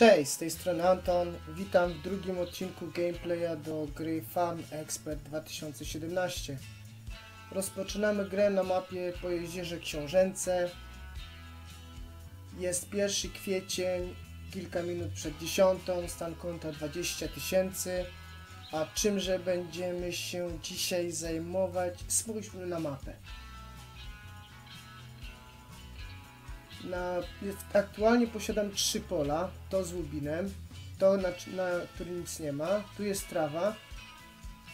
Cześć, z tej strony Anton. Witam w drugim odcinku gameplaya do gry Farm Expert 2017. Rozpoczynamy grę na mapie po jeziorze Książęce. Jest 1 kwiecień, kilka minut przed 10, stan konta 20 tysięcy. A czymże będziemy się dzisiaj zajmować? Spójrzmy na mapę. Na, jest, aktualnie posiadam trzy pola, to z łubinem, to na, na którym nic nie ma, tu jest trawa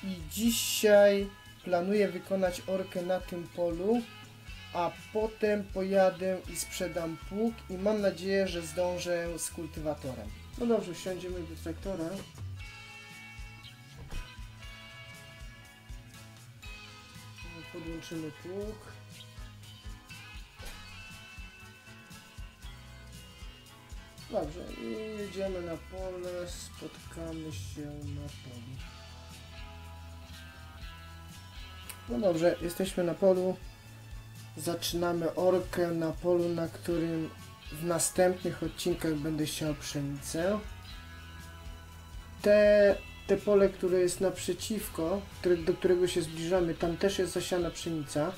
i dzisiaj planuję wykonać orkę na tym polu, a potem pojadę i sprzedam pług i mam nadzieję, że zdążę z kultywatorem. No dobrze, wsiądziemy do traktora. Podłączymy pług. Dobrze, i jedziemy na pole, spotkamy się na polu. No dobrze, jesteśmy na polu. Zaczynamy orkę na polu, na którym w następnych odcinkach będę siał pszenicę. Te, te pole, które jest naprzeciwko, które, do którego się zbliżamy, tam też jest zasiana pszenica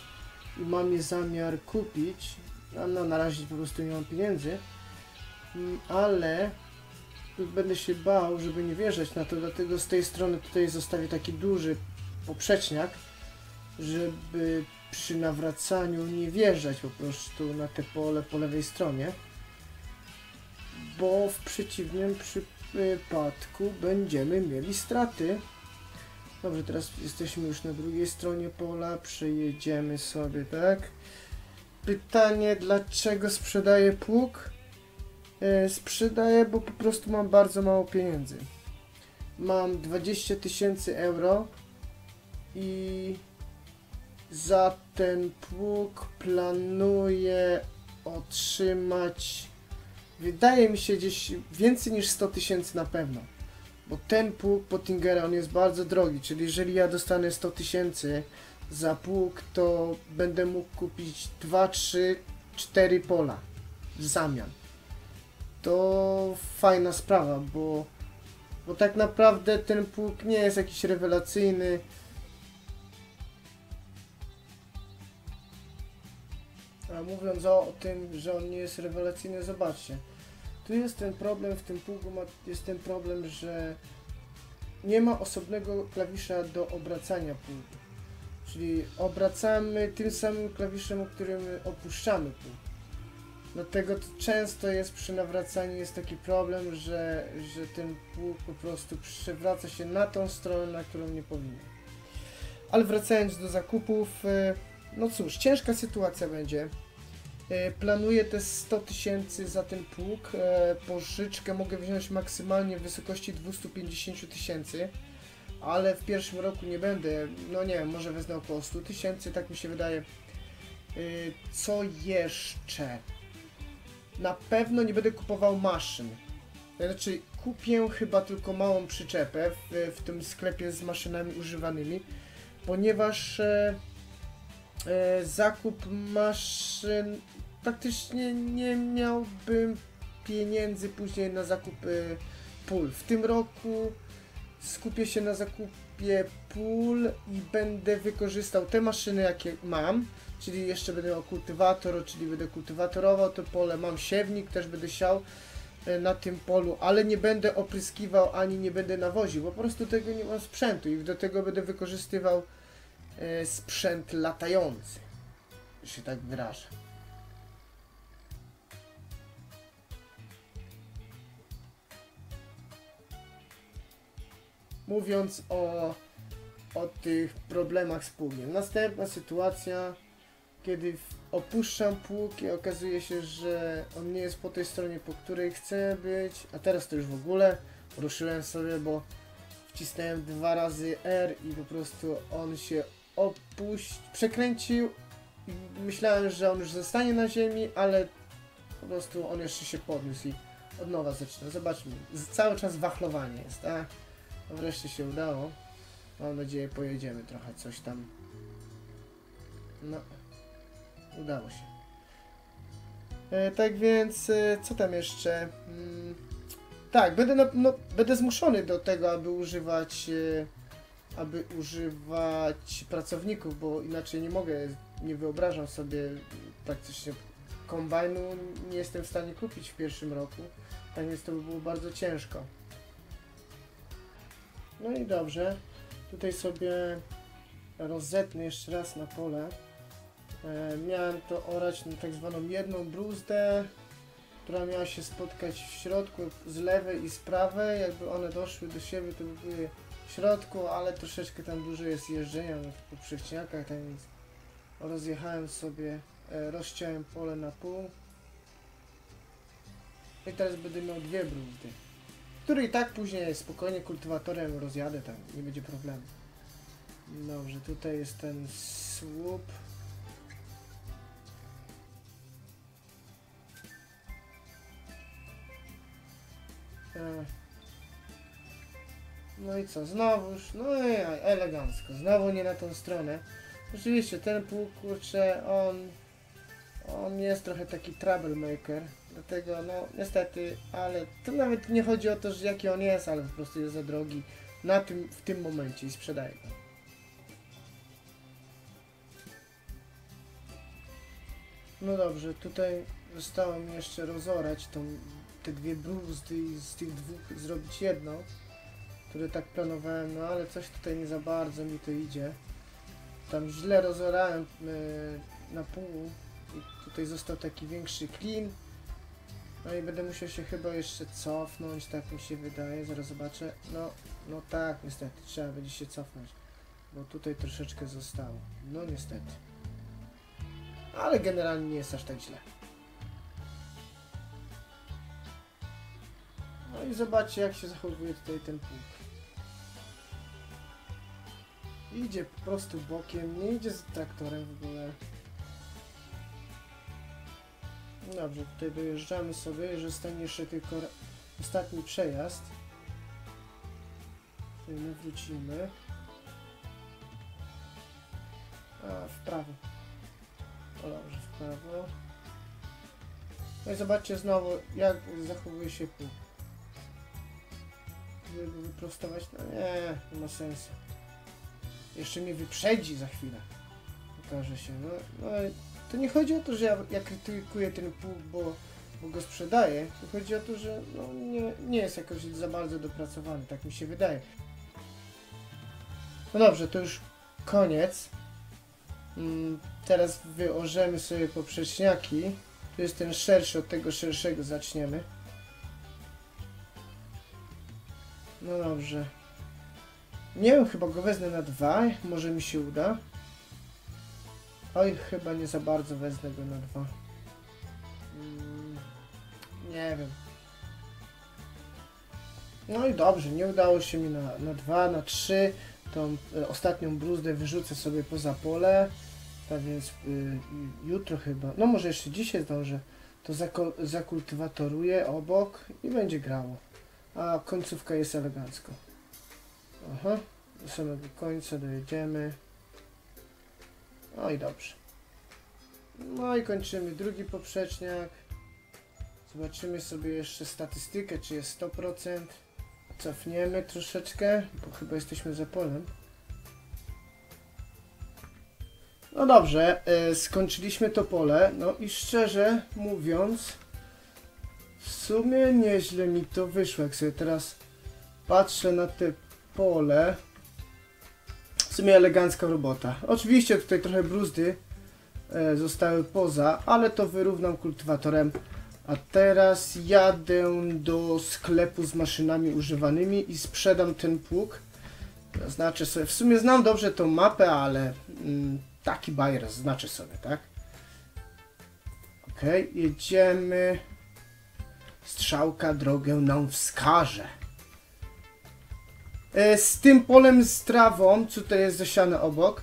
i mam je zamiar kupić. No, no na razie po prostu nie mam pieniędzy ale będę się bał, żeby nie wjeżdżać na to, dlatego z tej strony tutaj zostawię taki duży poprzeczniak, żeby przy nawracaniu nie wjeżdżać po prostu na te pole po lewej stronie, bo w przeciwnym przypadku będziemy mieli straty. Dobrze, teraz jesteśmy już na drugiej stronie pola, przejedziemy sobie, tak? Pytanie, dlaczego sprzedaję pług? E, sprzedaję, bo po prostu mam bardzo mało pieniędzy. Mam 20 tysięcy euro i za ten pług planuję otrzymać wydaje mi się gdzieś więcej niż 100 tysięcy na pewno. Bo ten pług Pottingera on jest bardzo drogi, czyli jeżeli ja dostanę 100 tysięcy za pług, to będę mógł kupić 2, 3, 4 pola w zamian to fajna sprawa, bo, bo tak naprawdę ten pług nie jest jakiś rewelacyjny. A mówiąc o, o tym, że on nie jest rewelacyjny, zobaczcie. Tu jest ten problem, w tym pługu ma, jest ten problem, że nie ma osobnego klawisza do obracania pługu. Czyli obracamy tym samym klawiszem, którym opuszczamy pług. Dlatego to często jest przy nawracaniu jest taki problem, że, że ten pług po prostu przewraca się na tą stronę, na którą nie powinien. Ale wracając do zakupów, e, no cóż, ciężka sytuacja będzie. E, planuję te 100 tysięcy za ten pług. E, pożyczkę mogę wziąć maksymalnie w wysokości 250 tysięcy, ale w pierwszym roku nie będę, no nie wiem, może wezmę około 100 tysięcy, tak mi się wydaje. Co jeszcze? Na pewno nie będę kupował maszyn. Znaczy, kupię chyba tylko małą przyczepę w, w tym sklepie z maszynami używanymi, ponieważ e, e, zakup maszyn praktycznie nie miałbym pieniędzy później na zakup e, pól. W tym roku skupię się na zakupie pól i będę wykorzystał te maszyny, jakie mam, czyli jeszcze będę miał kultywator, czyli będę kultywatorował to pole, mam siewnik, też będę siał e, na tym polu, ale nie będę opryskiwał ani nie będę nawoził, po prostu tego nie mam sprzętu. I do tego będę wykorzystywał e, sprzęt latający, się tak wyrażę. Mówiąc o, o tych problemach z pługiem. Następna sytuacja kiedy opuszczam pług i okazuje się, że on nie jest po tej stronie, po której chcę być, a teraz to już w ogóle ruszyłem sobie, bo wcisnąłem dwa razy R i po prostu on się opuścił, przekręcił myślałem, że on już zostanie na ziemi, ale po prostu on jeszcze się podniósł i od nowa zaczyna. Zobaczmy, cały czas wachlowanie jest, tak? Wreszcie się udało. Mam nadzieję pojedziemy trochę coś tam. No. Udało się. E, tak więc, e, co tam jeszcze? Mm, Tak, będę, na, no, będę zmuszony do tego, aby używać, e, aby używać pracowników, bo inaczej nie mogę, nie wyobrażam sobie praktycznie kombajnu, nie jestem w stanie kupić w pierwszym roku, tak więc to by było bardzo ciężko. No i dobrze, tutaj sobie rozetnę jeszcze raz na pole. E, miałem to orać na tak zwaną jedną bruzdę, która miała się spotkać w środku z lewej i z prawej. Jakby one doszły do siebie, to by były w środku, ale troszeczkę tam dużo jest jeżdżenia po przechciankach, tak więc rozjechałem sobie, e, rozciąłem pole na pół. I teraz będę miał dwie bruzdy, które i tak później spokojnie kultywatorem rozjadę, tam nie będzie problemu. Dobrze, tutaj jest ten słup. No i co, znowuż, no i elegancko, znowu nie na tą stronę. Oczywiście ten pół, kurczę, on, on jest trochę taki troublemaker, dlatego no niestety, ale to nawet nie chodzi o to, że jaki on jest, ale po prostu jest za drogi na tym, w tym momencie i sprzedaję go. No dobrze, tutaj zostało mi jeszcze rozorać tą, te dwie bruzdy i z tych dwóch zrobić jedną, które tak planowałem, no ale coś tutaj nie za bardzo mi to idzie. Tam źle rozorałem e, na pół i tutaj został taki większy klin. No i będę musiał się chyba jeszcze cofnąć, tak mi się wydaje, zaraz zobaczę. No, no tak, niestety, trzeba będzie się cofnąć, bo tutaj troszeczkę zostało. No niestety. Ale generalnie nie jest aż tak źle. No i zobaczcie jak się zachowuje tutaj ten pług. Idzie po prostu bokiem, nie idzie z traktorem w ogóle. Dobrze, tutaj dojeżdżamy sobie, że stanie jeszcze tylko ostatni przejazd. Tutaj my wrócimy. A, w prawo. O dobrze, w prawo. No i zobaczcie znowu, jak zachowuje się pół. Go wyprostować, no nie, nie ma sensu. Jeszcze mnie wyprzedzi za chwilę. Okaże się, no, no to nie chodzi o to, że ja, ja krytykuję ten pług, bo, bo go sprzedaję. To chodzi o to, że no, nie, nie jest jakoś za bardzo dopracowany, tak mi się wydaje. No dobrze, to już koniec. Mm, teraz wyorzemy sobie poprzeczniaki. Tu jest ten szerszy, od tego szerszego zaczniemy. No dobrze. Nie wiem, chyba go wezmę na dwa, może mi się uda. Oj, chyba nie za bardzo wezmę go na dwa. Mm, nie wiem. No i dobrze, nie udało się mi na, na dwa, na trzy. Tą e, ostatnią bruzdę wyrzucę sobie poza pole. Tak więc y, jutro chyba, no może jeszcze dzisiaj zdążę, to zakultywatoruję obok i będzie grało. A końcówka jest elegancko. Aha, do samego końca dojedziemy. No i dobrze. No i kończymy drugi poprzeczniak. Zobaczymy sobie jeszcze statystykę, czy jest 100%. Cofniemy troszeczkę, bo chyba jesteśmy za polem. No dobrze, y, skończyliśmy to pole. No i szczerze mówiąc, w sumie nieźle mi to wyszło. Jak sobie teraz patrzę na te pole, sumie elegancka robota. Oczywiście tutaj trochę bruzdy e, zostały poza, ale to wyrównam kultywatorem. A teraz jadę do sklepu z maszynami używanymi i sprzedam ten pług. Znaczy sobie, w sumie znam dobrze tą mapę, ale mm, taki bajer znaczy sobie, tak? Ok, jedziemy. Strzałka drogę nam wskaże. E, Z tym polem z trawą, co tutaj jest zasiane obok,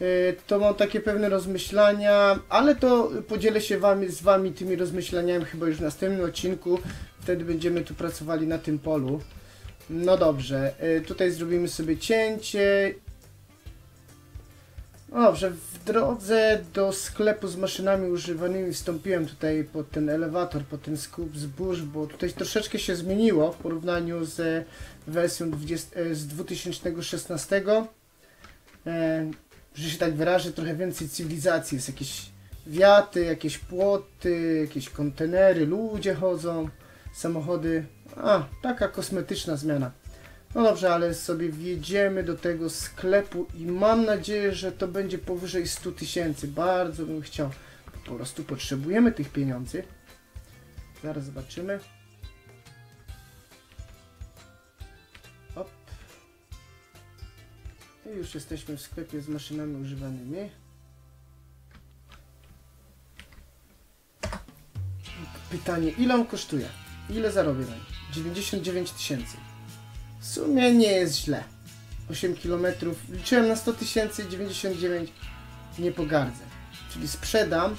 e, to mam takie pewne rozmyślania, ale to podzielę się wami, z wami tymi rozmyślaniami chyba już w następnym odcinku. Wtedy będziemy tu pracowali na tym polu. No dobrze, e, tutaj zrobimy sobie cięcie. Dobrze, w drodze do sklepu z maszynami używanymi wstąpiłem tutaj pod ten elewator, pod ten skup zbóż, bo tutaj troszeczkę się zmieniło w porównaniu z wersją 20, e, z 2016. E, że się tak wyrażę, trochę więcej cywilizacji. Jest jakieś wiaty, jakieś płoty, jakieś kontenery, ludzie chodzą, samochody. A, taka kosmetyczna zmiana. No dobrze, ale sobie wjedziemy do tego sklepu i mam nadzieję, że to będzie powyżej 100 tysięcy. Bardzo bym chciał. Po prostu potrzebujemy tych pieniędzy. Zaraz zobaczymy. Op. I już jesteśmy w sklepie z maszynami używanymi. Pytanie, ile on kosztuje? Ile zarobię na nim? 99 tysięcy. W sumie nie jest źle. 8 km. Liczyłem na 100 tysięcy, 99. Nie pogardzę. Czyli sprzedam,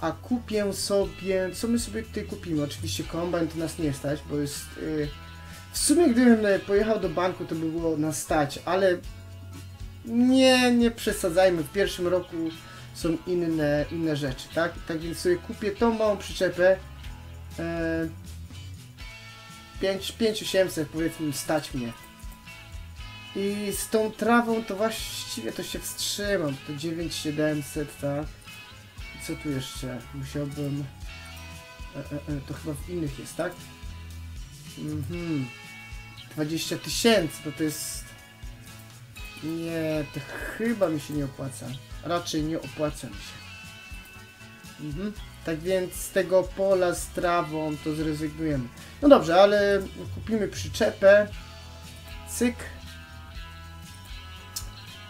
a kupię sobie. Co my sobie tutaj kupimy? Oczywiście kombajn to nas nie stać, bo jest. Yy, w sumie gdybym e, pojechał do banku, to by było nas stać, ale nie, nie przesadzajmy. W pierwszym roku są inne, inne rzeczy, tak? Tak więc sobie kupię tą małą przyczepę. E, 5, 5800 powiedzmy stać mnie. I z tą trawą to właściwie to się wstrzymam. To 9700, tak? Co tu jeszcze? Musiałbym... E, e, e, to chyba w innych jest, tak? Mhm. 20 tysięcy, to to jest... Nie, to chyba mi się nie opłaca. Raczej nie opłaca mi się. Mhm. Tak więc z tego pola z trawą to zrezygnujemy. No dobrze, ale kupimy przyczepę. Cyk.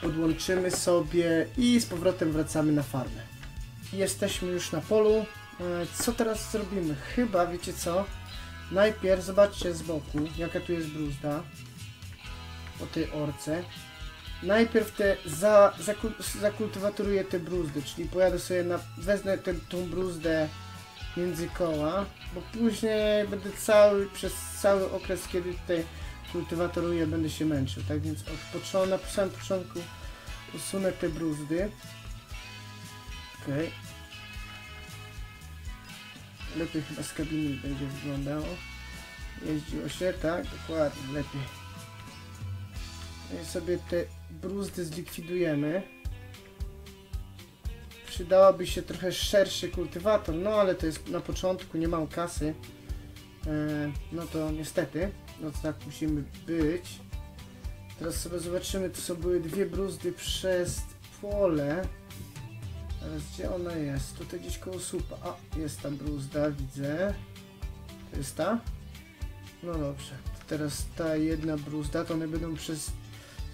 Podłączymy sobie i z powrotem wracamy na farmę. Jesteśmy już na polu. E, Co teraz zrobimy? Chyba, wiecie co? Najpierw zobaczcie z boku, jaka tu jest bruzda. Po tej orce. Najpierw te za, zakul, zakultywaturuję te bruzdy, czyli pojadę sobie na, wezmę tę tą bruzdę między koła, bo później będę cały, przez cały okres, kiedy tutaj kultywatoruję, będę się męczył. Tak więc od początku, na samym początku usunę te bruzdy. Okej. Lepiej chyba z kabiny będzie wyglądało. Jeździło się, tak? Dokładnie, lepiej. I sobie te bruzdy zlikwidujemy. Przydałaby się trochę szerszy kultywator, no ale to jest na początku, nie mam kasy. E, no to niestety, no to tak musimy być. Teraz sobie zobaczymy, to są były dwie bruzdy przez pole. Teraz gdzie ona jest? Tutaj gdzieś koło słupa. A, jest tam bruzda, widzę. To jest ta? No dobrze. To teraz ta jedna bruzda, to one będą przez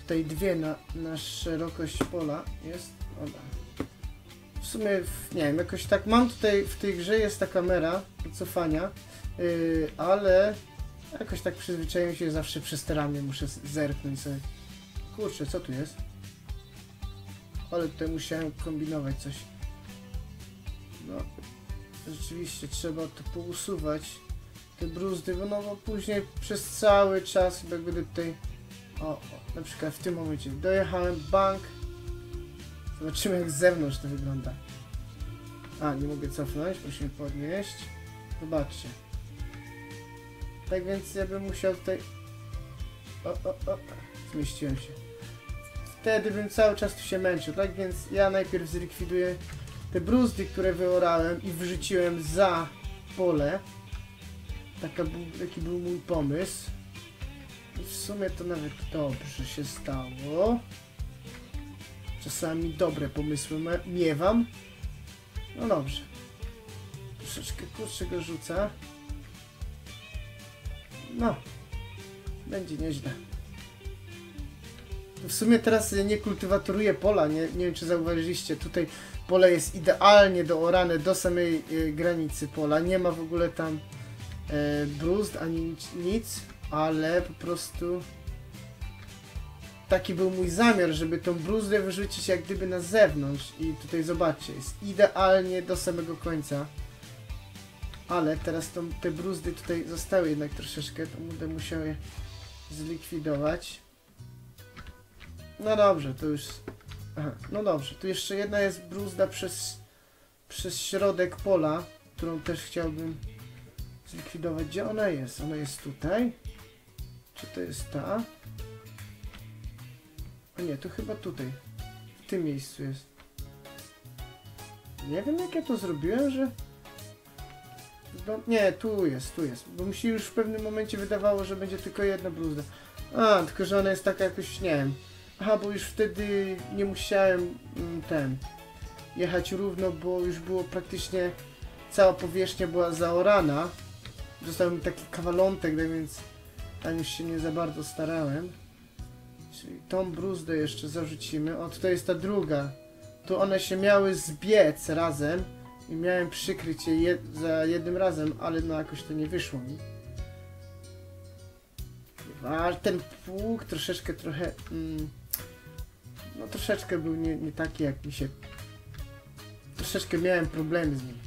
tutaj dwie na, na szerokość pola. Jest? Dobra. W sumie, nie wiem, jakoś tak mam tutaj w tej grze jest ta kamera cofania, yy, ale jakoś tak przyzwyczaiłem się, zawsze przy sterami muszę z- zerknąć sobie. Kurczę, co tu jest? Ale tutaj musiałem kombinować coś. No, rzeczywiście trzeba to pousuwać. Te bruzdy, no bo później przez cały czas jak będę tutaj... O, o, na przykład w tym momencie dojechałem bank. Zobaczymy jak z zewnątrz to wygląda. A, nie mogę cofnąć, musimy podnieść. Zobaczcie. Tak więc ja bym musiał tutaj... O, o, o, zmieściłem się. Wtedy bym cały czas tu się męczył, tak więc ja najpierw zlikwiduję te bruzdy, które wyorałem i wyrzuciłem za pole. Taka był, taki był mój pomysł. W sumie to nawet dobrze się stało. Czasami dobre pomysły miewam. No dobrze. Troszeczkę kurczę go rzuca. No. Będzie nieźle. W sumie teraz nie kultywatoruję pola, nie, nie wiem czy zauważyliście, tutaj pole jest idealnie doorane do samej e, granicy pola, nie ma w ogóle tam e, bruzd ani nic, ale po prostu taki był mój zamiar, żeby tą bruzdę wyrzucić jak gdyby na zewnątrz i tutaj zobaczcie, jest idealnie do samego końca. Ale teraz tą, te bruzdy tutaj zostały jednak troszeczkę, to będę musiał je zlikwidować. No dobrze, to już Aha, no dobrze, tu jeszcze jedna jest bruzda przez, przez środek pola, którą też chciałbym zlikwidować. Gdzie ona jest? Ona jest tutaj? Czy to jest ta? O nie, to chyba tutaj. W tym miejscu jest. Nie wiem jak ja to zrobiłem, że... No, nie, tu jest, tu jest. Bo mi się już w pewnym momencie wydawało, że będzie tylko jedna bruzda. A, tylko że ona jest taka jakoś, nie wiem. Aha, bo już wtedy nie musiałem mm, ten jechać równo, bo już było praktycznie cała powierzchnia była zaorana. Został mi taki kawalątek, tak więc tam już się nie za bardzo starałem. Czyli tą bruzdę jeszcze zarzucimy. O, tutaj jest ta druga. Tu one się miały zbiec razem i miałem przykryć je jed za jednym razem, ale no jakoś to nie wyszło mi. A ten pług troszeczkę trochę... Mm, no troszeczkę był nie, nie taki jak mi się... Troszeczkę miałem problemy z nim.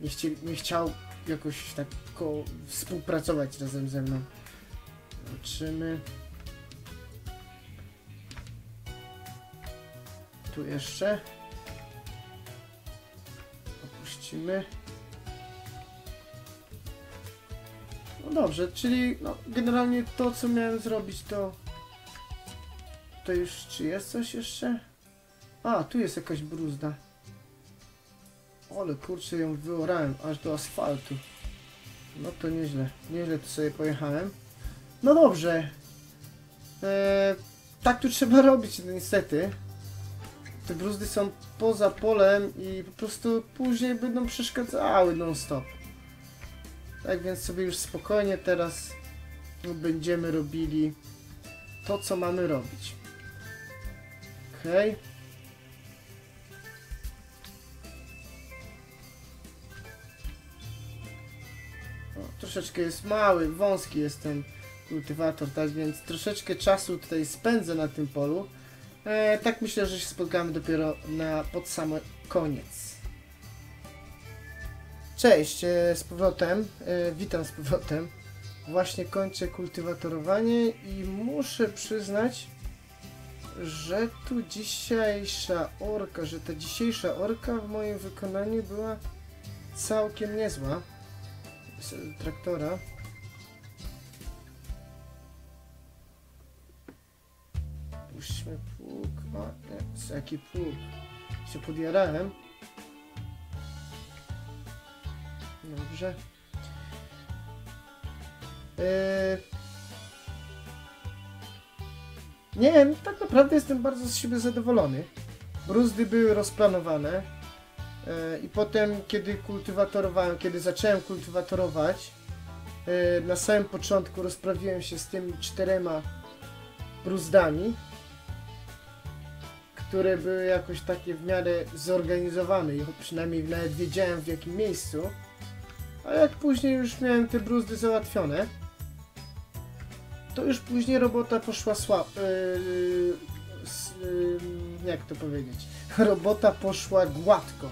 Nie, chci, nie chciał jakoś tak współpracować razem ze mną. Zobaczymy. Tu jeszcze. Opuścimy. No dobrze, czyli no, generalnie to co miałem zrobić to... To już, czy jest coś jeszcze? A, tu jest jakaś bruzda. Ale kurczę ją wyorałem aż do asfaltu. No to nieźle, nieźle tu sobie pojechałem. No dobrze. Eee, tak tu trzeba robić no niestety. Te bruzdy są poza polem i po prostu później będą przeszkadzały non stop. Tak więc sobie już spokojnie teraz będziemy robili to, co mamy robić. Okej. Okay. Troszeczkę jest mały, wąski jest ten kultywator, tak więc troszeczkę czasu tutaj spędzę na tym polu. E, tak myślę, że się spotkamy dopiero na pod sam koniec. Cześć, e, z powrotem, e, witam z powrotem. Właśnie kończę kultywatorowanie i muszę przyznać, że tu dzisiejsza orka, że ta dzisiejsza orka w moim wykonaniu była całkiem niezła. Z traktora. Puśćmy pług. O, nie, jaki pług? Się podjarałem. Dobrze. Yy... Nie wiem, tak naprawdę jestem bardzo z siebie zadowolony. Bruzdy były rozplanowane yy, i potem, kiedy kultywatorowałem, kiedy zacząłem kultywatorować, yy, na samym początku rozprawiłem się z tymi czterema bruzdami, które były jakoś takie w miarę zorganizowane i przynajmniej nawet wiedziałem w jakim miejscu. A jak później już miałem te bruzdy załatwione, to już później robota poszła słabo. Yy, yy, jak to powiedzieć? Robota poszła gładko.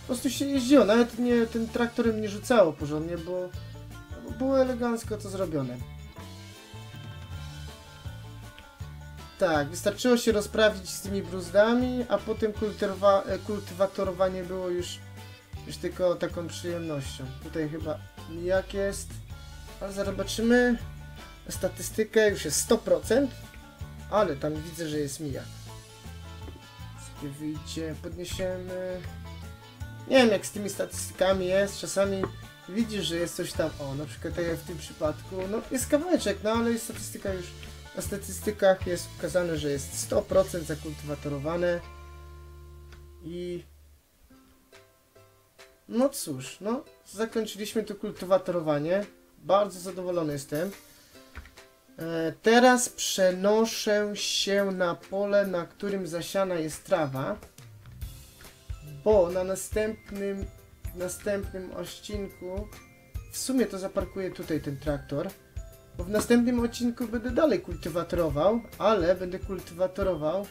Po prostu się jeździło, nawet nie, tym traktorem nie rzucało porządnie, bo, bo było elegancko to zrobione. Tak, wystarczyło się rozprawić z tymi bruzdami, a potem kultywa kultywatorowanie było już, już tylko taką przyjemnością. Tutaj chyba jak jest, ale zobaczymy statystykę, już jest 100%, ale tam widzę, że jest mijak. Sobie wyjdzie, podniesiemy. Nie wiem jak z tymi statystykami jest, czasami widzisz, że jest coś tam, o na przykład tak jak w tym przypadku, no jest kawałeczek, no ale statystyka już na statystykach jest pokazane, że jest 100% zakultywatorowane i no cóż, no zakończyliśmy to kultywatorowanie. Bardzo zadowolony jestem. E, teraz przenoszę się na pole, na którym zasiana jest trawa, bo na następnym, następnym odcinku w sumie to zaparkuję tutaj ten traktor. Bo w następnym odcinku będę dalej kultywatorował, ale będę kultywatorował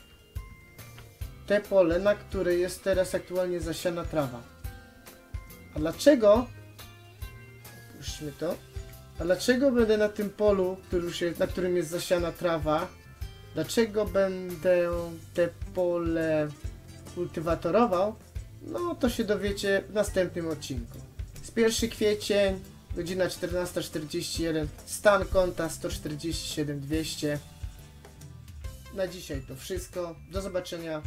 te pole, na które jest teraz aktualnie zasiana trawa. A dlaczego? Puśćmy to. A dlaczego będę na tym polu, na którym jest zasiana trawa, Dlaczego będę te pole kultywatorował? No to się dowiecie w następnym odcinku. Z 1 kwiecień, godzina 14.41, stan konta 147 200. Na dzisiaj to wszystko. Do zobaczenia